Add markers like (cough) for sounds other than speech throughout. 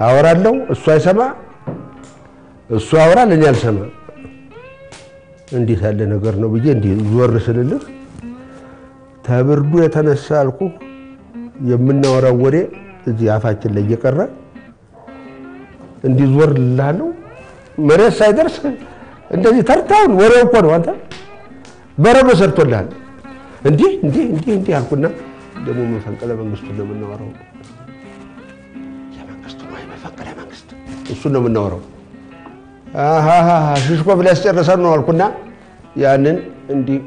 አወራለሁ፣ እሱ አይሰማ፣ እሱ ያወራል፣ እኔ አልሰማ። እንዴት ያለ ነገር ነው ብዬ እንዲህ ዞር ስልልህ ተብርዱ የተነሳ አልኩ የምናወራው ወሬ እዚህ አፋችን ላይ እየቀረ እንዲህ ዞር ልልሃለሁ። መሬት ሳይደርስ እንደዚህ ተርታውን ወሬው እኮ ነው። አንተ በረዶ ሰርቶልሃል። እንዲህ እንዲህ እንዲህ እንዲህ አልኩና ደግሞ መፈንቅለ መንግስቱን ነው የምናወራው። እሱን ነው የምናወራው። ሽሽኮፍ ሊያስጨርሰን ነው አልኩና ያንን እንዲህ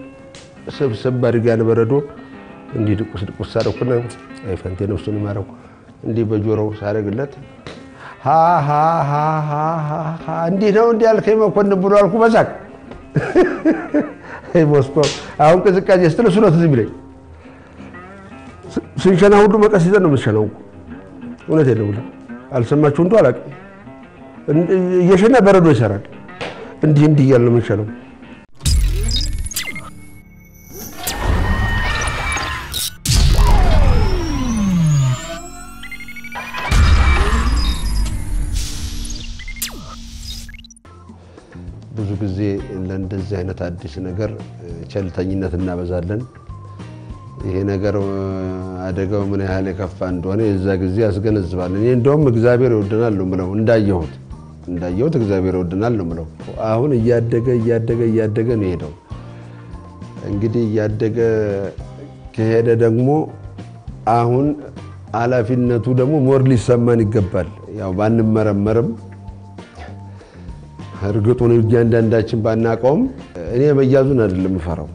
ስብስብ አድርጌ ያን በረዶ እንዲህ ድቁስ ድቁስ ሳደኩና አይፈንቴ ነው እሱን ማረው እንዲህ በጆሮው ሳደርግለት እንዲህ ነው እንዲህ አልከኝ መኮንን ብሎ አልኩ በሳቅ ሞስኮ አሁን ቅዝቃዜ ስትል እሱ ነው ትዝ የሚለኝ። ስንሸና ሁሉ መቀስ ይዘን ነው የምትሸናው። እውነቴን ነው። አልሰማችሁ እንዶ አላውቅም። እየሸና በረዶ ይሰራል። እንዲህ እንዲህ እያልን ነው ብዙ ጊዜ ለእንደዚህ አይነት አዲስ ነገር ቸልተኝነት እናበዛለን። ይሄ ነገር አደጋው ምን ያህል የከፋ እንደሆነ የዛ ጊዜ ያስገነዝባል። እኔ እንደውም እግዚአብሔር ይወደናል የምለው። እንዳየሁት እንዳየሁት እግዚአብሔር ይወደናል ነው የምለው። አሁን እያደገ እያደገ እያደገ ነው የሄደው። እንግዲህ እያደገ ከሄደ ደግሞ አሁን ኃላፊነቱ ደግሞ ሞር ሊሰማን ይገባል። ያው ባንመረመርም እርግጡን እያንዳንዳችን ባናቀውም እኔ መያዙን አይደለም የምፈራው፣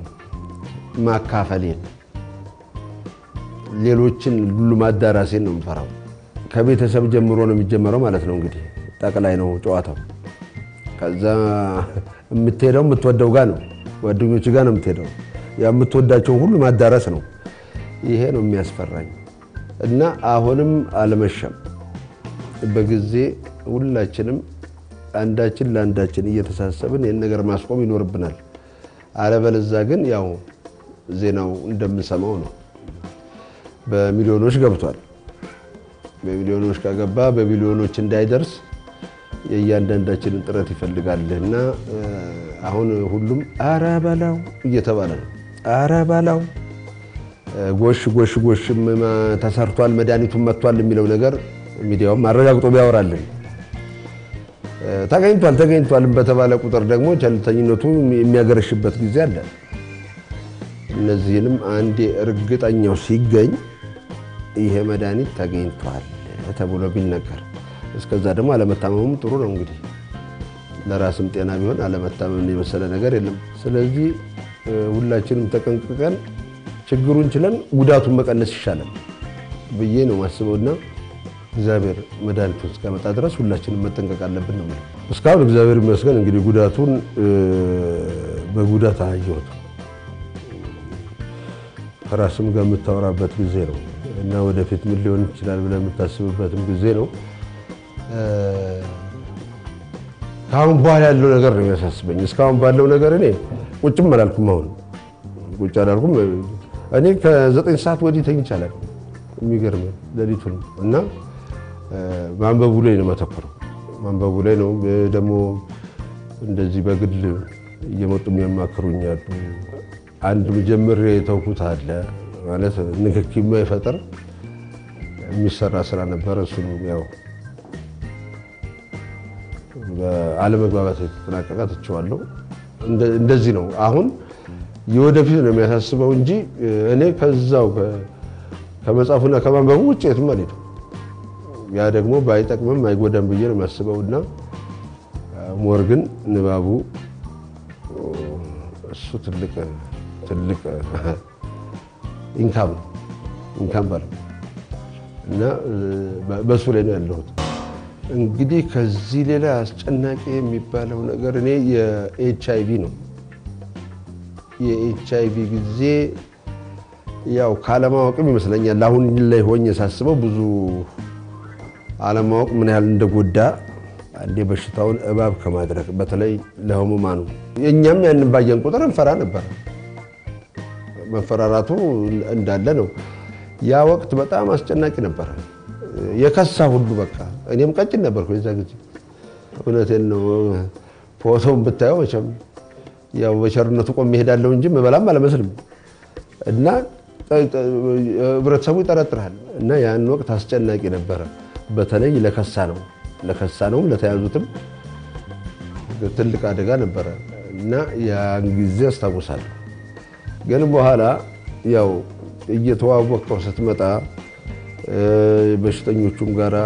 ማካፈሌን ሌሎችን ሁሉ ማዳራሴን ነው የምፈራው። ከቤተሰብ ጀምሮ ነው የሚጀመረው ማለት ነው። እንግዲህ ጠቅላይ ነው ጨዋታው። ከዛ የምትሄደው የምትወደው ጋር ነው፣ ጓደኞች ጋር ነው የምትሄደው። የምትወዳቸውን ሁሉ ማዳረስ ነው። ይሄ ነው የሚያስፈራኝ እና አሁንም አልመሸም። በጊዜ ሁላችንም አንዳችን ለአንዳችን እየተሳሰብን ይህን ነገር ማስቆም ይኖርብናል። አለበለዛ ግን ያው ዜናው እንደምንሰማው ነው። በሚሊዮኖች ገብቷል። በሚሊዮኖች ከገባ በሚሊዮኖች እንዳይደርስ የእያንዳንዳችንን ጥረት ይፈልጋል እና አሁን ሁሉም አረ በላው እየተባለ ነው። አረ በላው ጎሽ ጎሽ ጎሽም ተሰርቷል፣ መድኃኒቱን መጥቷል የሚለው ነገር ሚዲያውም አረጋግጦ ቢያወራልን ተገኝቷል ተገኝቷል በተባለ ቁጥር ደግሞ ቸልተኝነቱ የሚያገረሽበት ጊዜ አለ። እነዚህንም አንዴ እርግጠኛው ሲገኝ ይሄ መድኃኒት ተገኝቷል ተብሎ ቢነገር፣ እስከዛ ደግሞ አለመታመሙም ጥሩ ነው። እንግዲህ ለራስም ጤና ቢሆን አለመታመምን የመሰለ ነገር የለም። ስለዚህ ሁላችንም ተጠንቅቀን ችግሩን ችለን ጉዳቱን መቀነስ ይሻላል ብዬ ነው ማስበውና እግዚአብሔር መድኃኒቱን እስከመጣ ድረስ ሁላችንም መጠንቀቅ አለብን ነው የምለው። እስካሁን እግዚአብሔር ይመስገን እንግዲህ ጉዳቱን በጉዳት አየሁት። ከራስም ጋር የምታወራበት ጊዜ ነው እና ወደፊት ምን ሊሆን ይችላል ብለህ የምታስብበትም ጊዜ ነው። ከአሁን በኋላ ያለው ነገር ነው የሚያሳስበኝ። እስካሁን ባለው ነገር እኔ ቁጭም አላልኩም። አሁን ቁጭ አላልኩም። እኔ ከዘጠኝ ሰዓት ወዲህ ተኝቻለሁ። የሚገርም ሌሊቱን እና ማንበቡ ላይ ነው ማተኮረው። ማንበቡ ላይ ነው ደግሞ እንደዚህ በግል እየመጡ የሚያማክሩኝ ያሉ አንድ ጀምሬ የተውኩት አለ ማለት ንክኪ የማይፈጥር የሚሰራ ስራ ነበረ። እሱ ያው በአለመግባባት የተጠናቀቀ ትቼዋለሁ። እንደዚህ ነው አሁን የወደፊት ነው የሚያሳስበው እንጂ እኔ ከዛው ከመጽሐፉና ከማንበቡ ውጭ የትም አልሄድም። ያ ደግሞ ባይጠቅምም አይጎዳም ብዬ ነው የማስበው እና ሞር ግን ንባቡ እሱ ትልቅ ትልቅ ኢንካም ኢንካም ባለ እና በእሱ ላይ ነው ያለሁት። እንግዲህ ከዚህ ሌላ አስጨናቂ የሚባለው ነገር እኔ የኤች አይ ቪ ነው። የኤች አይ ቪ ጊዜ ያው ካለማወቅም ይመስለኛል አሁን ላይ ሆኜ ሳስበው ብዙ አለማወቅ ምን ያህል እንደጎዳ አንዴ በሽታውን እባብ ከማድረግ በተለይ ለህሙማኑ እኛም ያንን ባየን ቁጥር እንፈራ ነበር። መፈራራቱ እንዳለ ነው። ያ ወቅት በጣም አስጨናቂ ነበረ። የከሳ ሁሉ በቃ እኔም ቀጭን ነበርኩ የዛ ጊዜ። እውነቴን ነው። ፎቶውን ብታየው መቼም ያው በቸርነቱ ቆሜ እሄዳለሁ እንጂ መበላም አልመስልም እና ህብረተሰቡ ይጠረጥራል እና ያን ወቅት አስጨናቂ ነበረ። በተለይ ለከሳ ነው ለከሳ ነውም ለተያዙትም ትልቅ አደጋ ነበረ እና ያን ጊዜ አስታውሳለሁ። ግን በኋላ ያው እየተዋወቀው ስትመጣ በሽተኞቹም ጋራ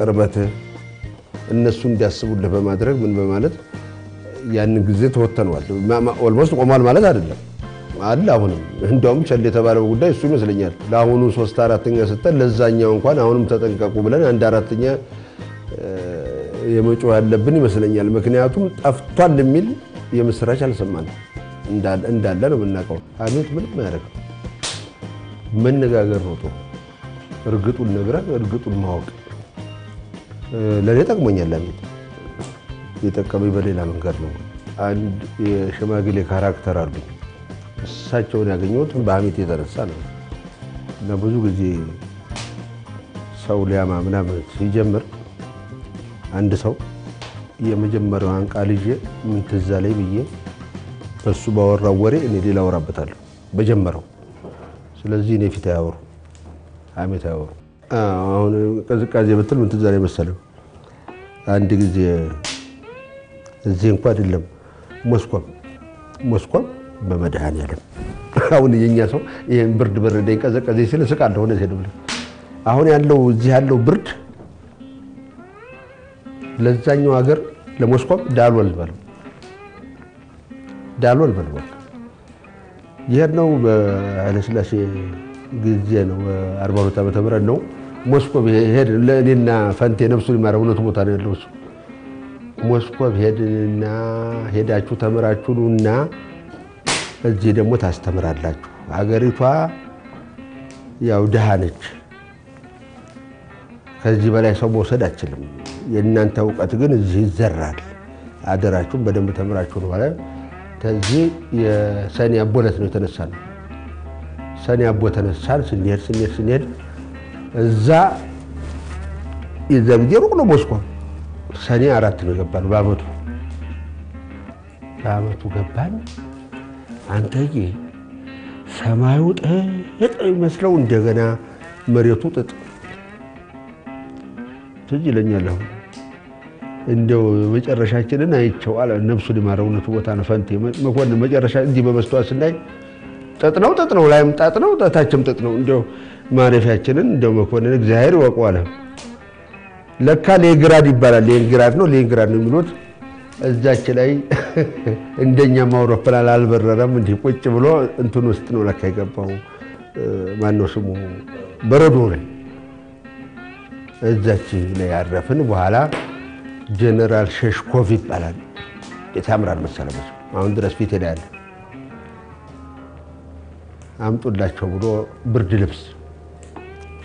ቅርበትህ እነሱ እንዲያስቡልህ በማድረግ ምን በማለት ያንን ጊዜ ተወተነዋል። almost ቆሟል ማለት አይደለም አለ አሁንም እንዲያውም ቸል የተባለው ጉዳይ እሱ ይመስለኛል። ለአሁኑ ሶስት አራተኛ ስተን ለዛኛው እንኳን አሁንም ተጠንቀቁ ብለን አንድ አራተኛ የመጮህ ያለብን ይመስለኛል። ምክንያቱም ጠፍቷል የሚል የምስራች አልሰማንም። እንዳለ ነው የምናውቀው። ሐሜት ምንም አያደርግም። መነጋገር ነው ጥሩ። እርግጡን ነግረህ እርግጡን ማወቅ ለእኔ ጠቅሞኛል። ሐሜት የጠቀመኝ በሌላ መንገድ ነው። አንድ የሽማግሌ ካራክተር አሉኝ። እሳቸውን ያገኘሁት በሐሜት የተነሳ ነው እና ብዙ ጊዜ ሰው ሊያማ ምናምን ሲጀምር አንድ ሰው የመጀመሪያዋን ቃል ይዤ ምን ትዝ አለኝ ብዬ በሱ ባወራው ወሬ እኔ ሌላ አወራበታለሁ በጀመረው። ስለዚህ እኔ ፊት አያወሩ፣ ሐሜት አያወሩ። አሁን ቅዝቃዜ ብትል ምን ትዝ አለኝ? አንድ ጊዜ እዚህ እንኳ አይደለም ሞስኮም ሞስኮም በመድኃኔዓለም (laughs) አሁን የኛ ሰው ይሄን ብርድ በረደኝ ቀዘቀዘኝ ሲል እስቃለሁ። እውነቴን ነው አሁን ያለው እዚህ ያለው ብርድ ለዛኛው ሀገር ለሞስኮም ዳልወል በለው ዳልወል በለው ይሄን ነው በኃይለሥላሴ ጊዜ ነው አርባ ሁለት ዓመተ ምህረት ነው ሞስኮቭ ሄድ ለእኔና ፈንቴ ነፍሱን ይማረው እውነቱ ቦታ ነው ያለው እሱ ሄድንና ሄዳችሁ ተምራችሁ ኑና እዚህ ደግሞ ታስተምራላችሁ። ሀገሪቷ ያው ድሃ ነች። ከዚህ በላይ ሰው መውሰድ አችልም። የእናንተ እውቀት ግን እዚህ ይዘራል። አደራችሁም በደንብ ተምራችሁ ነው ማለት ከዚህ የሰኔ አቦለት ነው የተነሳ ነው። ሰኔ አቦ ተነሳን። ስንሄድ ስንሄድ ስንሄድ እዛ የዛ ጊዜ ሩቅ ነው ሞስኮቭ። ሰኔ አራት ነው የገባን በአመቱ በአመቱ ገባን። አንተዬ ሰማዩ ጥጥ የሚመስለው እንደገና መሬቱ ጥጥ ትዝ ይለኛል። አሁን እንደው መጨረሻችንን አይቼው አለ ነፍሱን ይማረው እውነቱ ቦታ ነው ፈንቴ መኮንን መጨረሻ እንዲህ በመስተዋት ስናይ ጥጥ ነው ጥጥ ነው ላይም ጣጥ ነው ታችም ጥጥ ነው። እንደው ማረፊያችንን እንደው መኮንን እግዚአብሔር አለ። ለካ ሌንግራድ ይባላል። ሌንግራድ ነው ሌንግራድ ነው የሚሉት እዛች ላይ (laughs) እንደኛም አውሮፕላን አልበረረም። እንዲህ ቁጭ ብሎ እንትን ውስጥ ነው ለካ የገባው። ማነው ስሙ በረዶ ላይ እዛች ላይ ያረፍን። በኋላ ጀነራል ሸሽኮቭ ይባላል። እንዴት ያምራል መሰለህ! አሁን ድረስ ፊት ሄዳ ያለ አምጡላቸው ብሎ ብርድ ልብስ፣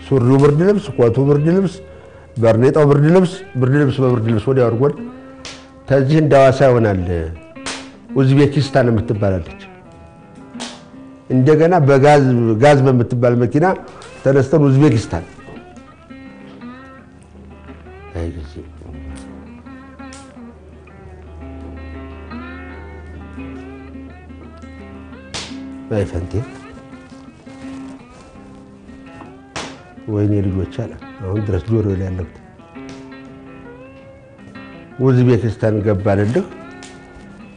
ሱሪው ብርድ ልብስ፣ ኮቱ ብርድ ልብስ፣ በርኔጣው ብርድ ልብስ፣ ብርድ ልብስ በብርድ ልብስ ወዲያ አድርጎን ከዚህ እንደ ሐዋሳ ይሆናል። ኡዝቤኪስታን የምትባላለች። እንደገና በጋዝ በምትባል መኪና ተነስተን ኡዝቤኪስታን። አይ ወይኔ ልጆች አለ አሁን ድረስ ጆሮ ላይ ያለሁት ኡዝቤኪስታን ገባንልህ።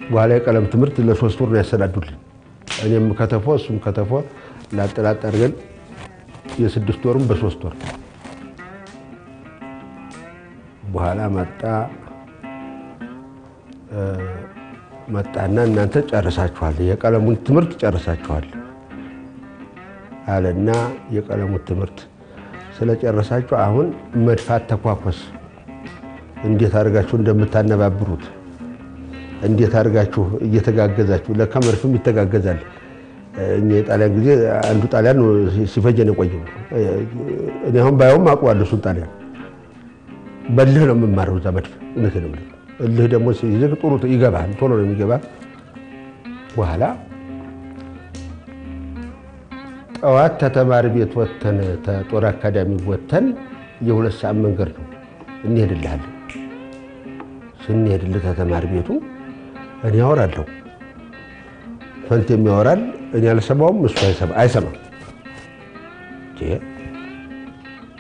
በኋላ የቀለም ትምህርት ለሶስት ወር ነው ያሰናዱልን። እኔም ከተፎ እሱም ከተፎ ላጠላጥ አድርገን የስድስት ወሩም በሶስት ወር በኋላ መጣ መጣና እናንተ ጨርሳችኋል፣ የቀለሙን ትምህርት ጨርሳችኋል አለና የቀለሙን ትምህርት ስለጨረሳችሁ አሁን መድፋት ተኳኮስ እንዴት አድርጋችሁ እንደምታነባብሩት እንዴት አድርጋችሁ እየተጋገዛችሁ ለካ መድፍም ይተጋገዛል። እኛ የጣሊያን ጊዜ አንዱ ጣሊያን ሲፈጀን የቆየው እኔ አሁን ባየውም አውቀዋለሁ። እሱን ጣሊያን በልህ ነው የምማረው እዛ መድፍ። እልህ ደግሞ ሲይዝህ ጥሩ ይገባል፣ ቶሎ ነው የሚገባ። በኋላ ጠዋት ተተማሪ ቤት ወተን ተጦር አካዳሚ ወተን የሁለት ሰዓት መንገድ ነው እንሄድልሃለን። ስንሄድልህ ተተማሪ ቤቱ እኔ አወራለሁ፣ ፈንቴም ያወራል፣ እኔ አልሰማውም፣ እሱ አይሰማም።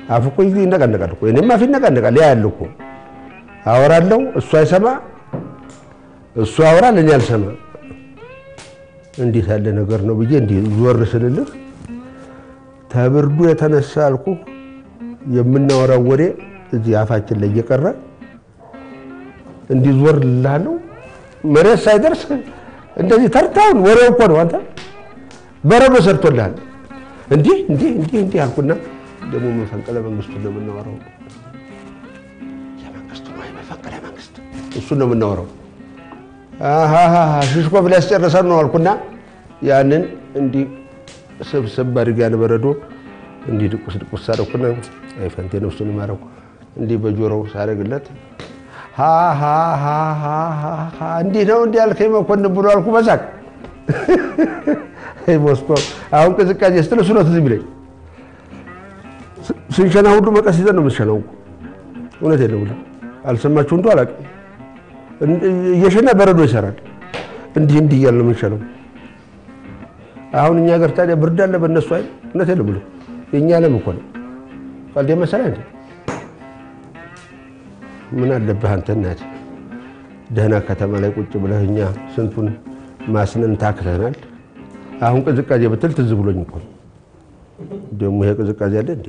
አፉ እኮ ይነቃነቃል እኮ እኔም አፍ ይነቃነቃል። ያ ያለ እኮ አወራለሁ፣ እሱ አይሰማ፣ እሱ ያወራል፣ እኔ አልሰማ። እንዴት ያለ ነገር ነው ብዬ እንዲህ ዞር ስልልህ ተብርዱ የተነሳ አልኩ የምናወራው ወሬ እዚህ አፋችን ላይ እየቀረ እንዲህ ዞር ልልሃለሁ። መሬት ሳይደርስ እንደዚህ ተርታውን ወሬው እኮ ነው። አንተ በረዶ ሰርቶልሃል። እንዲህ እንዲህ እንዲህ እንዲህ አልኩና ደግሞ መፈንቅለ መንግስቱን ነው የምናወራው። የመንግስቱ ነው የመፈንቅለ መንግስት እሱን ነው የምናወራው። ሽሽኮፍ ሊያስጨርሰን ነው አልኩና ያንን እንዲህ ስብስብ አድርጌ ያን በረዶ እንዲህ ድቁስ ድቁስ ሳደኩና ፈንቴ ነፍሱን ይማረው እንዲህ በጆሮው ሳደርግለት እንዲህ ነው እንዲህ አልከኝ መኮንን ብሎ አልኩ በሳቅ ሞስኮ አሁን ቅዝቃዜ ስትል እሱ ነው ትዝ የሚለኝ። ስንሸና ሁሉ መቀስ ይዘን ነው የምንሸናው። እውነት የለም አልሰማችሁ እንዶ አላውቅም። እየሸና በረዶ ይሰራል። እንዲህ እንዲህ እያልን ነው የምንሸናው። አሁን እኛ ሀገር ታዲያ ብርድ አለ በእነሱ አይደል? እውነት የለም ብለህ የእኛ ዓለም እኮ ነው። ቀልድ መሰለህ እንዴ? ምን አለብህ አንተ እናት ደህና ከተማ ላይ ቁጭ ብለህ እኛ ስንቱን ማስነን ታክተናል። አሁን ቅዝቃዜ ብትል ትዝ ብሎኝ እኮ ደግሞ ይሄ ቅዝቃዜ አለ እንዴ?